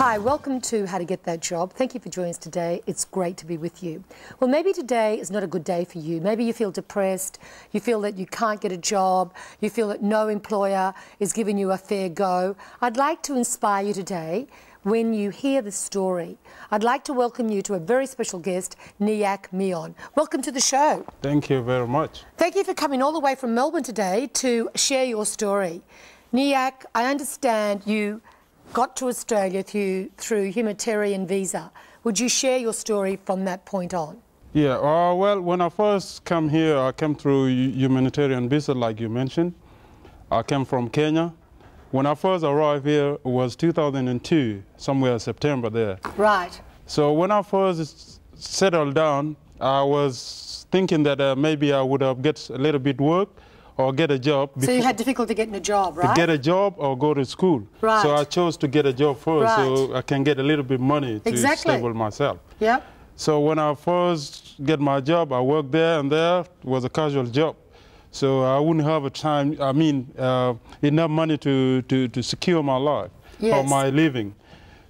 Hi, welcome to How to Get That Job. Thank you for joining us today. It's great to be with you. Well, maybe today is not a good day for you. Maybe you feel depressed, you feel that you can't get a job, you feel that no employer is giving you a fair go. I'd like to inspire you today when you hear the story. I'd like to welcome you to a very special guest, Nyak Muon. Welcome to the show. Thank you very much. Thank you for coming all the way from Melbourne today to share your story. Nyak, I understand you got to Australia through, through humanitarian visa. Would you share your story from that point on? Yeah, uh, well, when I first came here, I came through humanitarian visa, like you mentioned. I came from Kenya. When I first arrived here, it was 2002, somewhere September there. Right. So when I first settled down, I was thinking that uh, maybe I would have get a little bit work or get a job. So you had difficulty getting a job, right? To get a job or go to school. Right. So I chose to get a job first right. so I can get a little bit money to exactly. stable myself. Yeah. So when I first get my job, I worked there and there was a casual job. So I wouldn't have a time, I mean, uh, enough money to, to, to secure my life yes. or my living.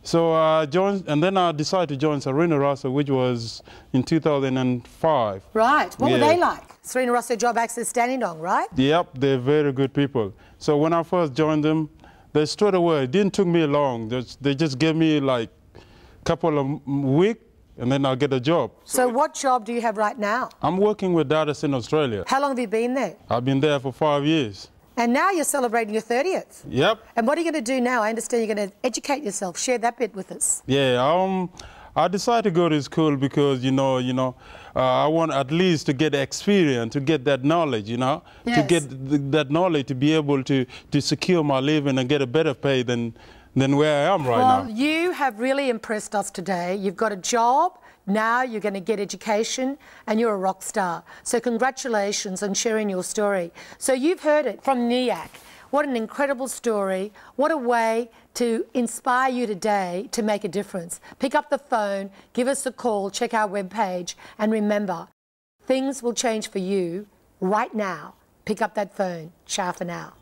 So uh, I joined, and then I decided to join Sarina Russo, which was in 2005. Right. What yeah. were they like? Sarina Russo Job Access standing Dandenong, right? Yep, they're very good people. So when I first joined them, they straight away, it didn't took me long. They, they just gave me like a couple of weeks and then I'll get a job. So what job do you have right now? I'm working with Data Send Australia. How long have you been there? I've been there for five years. And now you're celebrating your 30th. Yep. And what are you going to do now? I understand you're going to educate yourself. Share that bit with us. Yeah, um, I decided to go to school because, you know, you know, uh, I want at least to get experience, to get that knowledge, you know, yes. to get th that knowledge to be able to, to secure my living and get a better pay than, than where I am right well, now. Well, you have really impressed us today. You've got a job, now you're going to get education and you're a rock star. So congratulations on sharing your story. So you've heard it from Nyak. What an incredible story. What a way to inspire you today to make a difference. Pick up the phone, give us a call, check our webpage, and remember, things will change for you right now. Pick up that phone. Ciao for now.